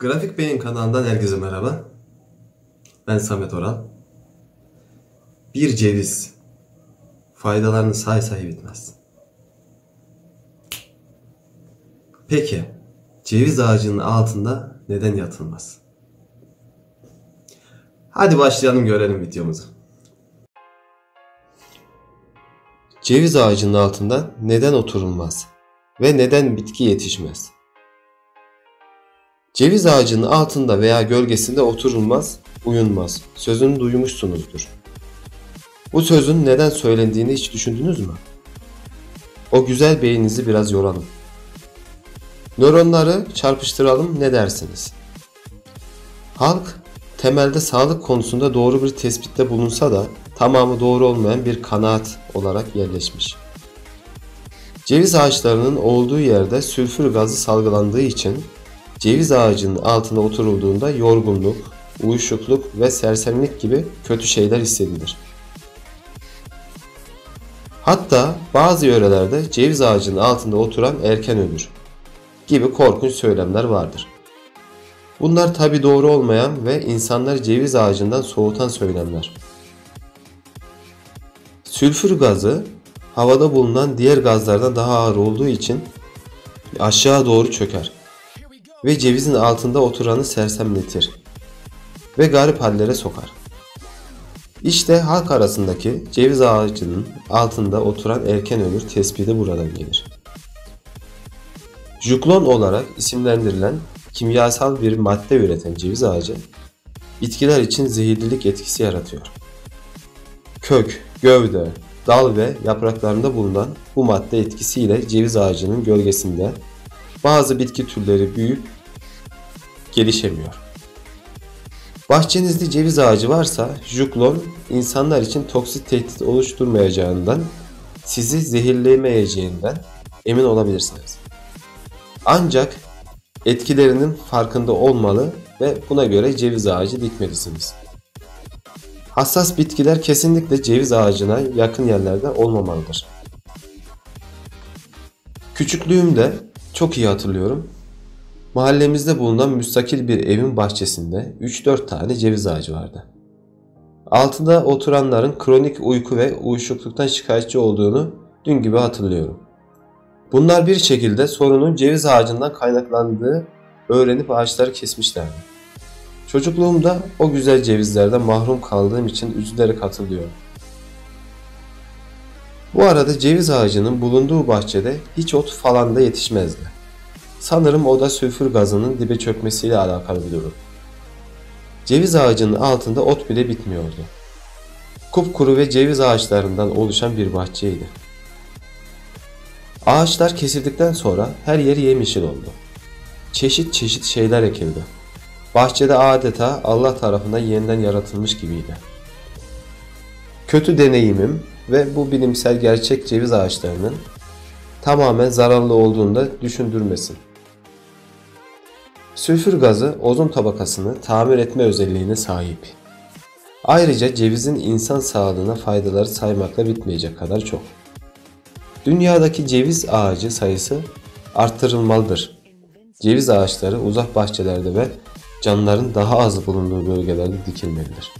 Grafik Beyin kanalından herkese merhaba. Ben Samet Oral. Bir ceviz faydalarını say say bitmez. Peki ceviz ağacının altında neden yatılmaz? Hadi başlayalım görelim videomuzu. Ceviz ağacının altında neden oturulmaz ve neden bitki yetişmez? Ceviz ağacının altında veya gölgesinde oturulmaz, uyunmaz. Sözünü duymuşsunuzdur. Bu sözün neden söylendiğini hiç düşündünüz mü? O güzel beyninizi biraz yoralım. Nöronları çarpıştıralım ne dersiniz? Halk temelde sağlık konusunda doğru bir tespitte bulunsa da tamamı doğru olmayan bir kanaat olarak yerleşmiş. Ceviz ağaçlarının olduğu yerde sülfür gazı salgılandığı için ceviz ağacının altına oturulduğunda yorgunluk, uyuşukluk ve sersemlik gibi kötü şeyler hissedilir. Hatta bazı yörelerde ceviz ağacının altında oturan erken ölür gibi korkunç söylemler vardır. Bunlar tabi doğru olmayan ve insanları ceviz ağacından soğutan söylemler. Sülfür gazı havada bulunan diğer gazlardan daha ağır olduğu için aşağı doğru çöker ve cevizin altında oturanı sersemletir ve garip hallere sokar. İşte halk arasındaki ceviz ağacının altında oturan erken ölür tespiti buradan gelir. Juklon olarak isimlendirilen kimyasal bir madde üreten ceviz ağacı bitkiler için zehirlilik etkisi yaratıyor. Kök, gövde, dal ve yapraklarında bulunan bu madde etkisiyle ceviz ağacının gölgesinde bazı bitki türleri büyüyüp gelişemiyor. Bahçenizde ceviz ağacı varsa juklon insanlar için toksik tehdit oluşturmayacağından, sizi zehirlemeyeceğinden emin olabilirsiniz. Ancak etkilerinin farkında olmalı ve buna göre ceviz ağacı dikmelisiniz. Hassas bitkiler kesinlikle ceviz ağacına yakın yerlerde olmamalıdır. Küçüklüğümde çok iyi hatırlıyorum. Mahallemizde bulunan müstakil bir evin bahçesinde 3-4 tane ceviz ağacı vardı. Altında oturanların kronik uyku ve uyuşukluktan şikayetçi olduğunu dün gibi hatırlıyorum. Bunlar bir şekilde sorunun ceviz ağacından kaynaklandığı öğrenip ağaçları kesmişlerdi. Çocukluğumda o güzel cevizlerden mahrum kaldığım için üzülerek hatırlıyorum. Bu arada ceviz ağacının bulunduğu bahçede hiç ot falan da yetişmezdi. Sanırım o da sülfür gazının dibe çökmesiyle alakalı bir durum. Ceviz ağacının altında ot bile bitmiyordu. Kupkuru ve ceviz ağaçlarından oluşan bir bahçeydi. Ağaçlar kesildikten sonra her yeri yemyeşil oldu. Çeşit çeşit şeyler ekildi. Bahçede adeta Allah tarafından yeniden yaratılmış gibiydi. Kötü deneyimim ve bu bilimsel gerçek ceviz ağaçlarının tamamen zararlı olduğunu da düşündürmesin. Sülfür gazı ozon tabakasını tamir etme özelliğine sahip. Ayrıca cevizin insan sağlığına faydaları saymakla bitmeyecek kadar çok. Dünyadaki ceviz ağacı sayısı arttırılmalıdır. Ceviz ağaçları uzak bahçelerde ve canlıların daha az bulunduğu bölgelerde dikilmelidir.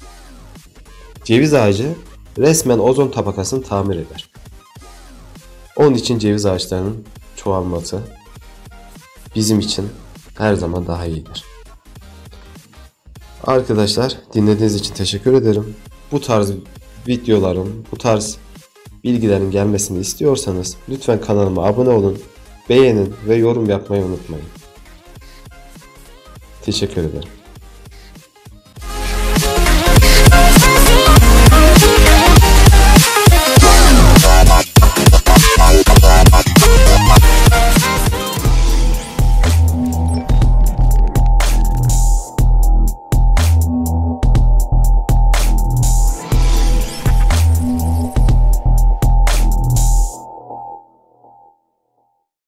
Ceviz ağacı resmen ozon tabakasını tamir eder. Onun için ceviz ağaçlarının çoğalması bizim için her zaman daha iyidir. Arkadaşlar dinlediğiniz için teşekkür ederim. Bu tarz videoların, bu tarz bilgilerin gelmesini istiyorsanız lütfen kanalıma abone olun, beğenin ve yorum yapmayı unutmayın. Teşekkür ederim.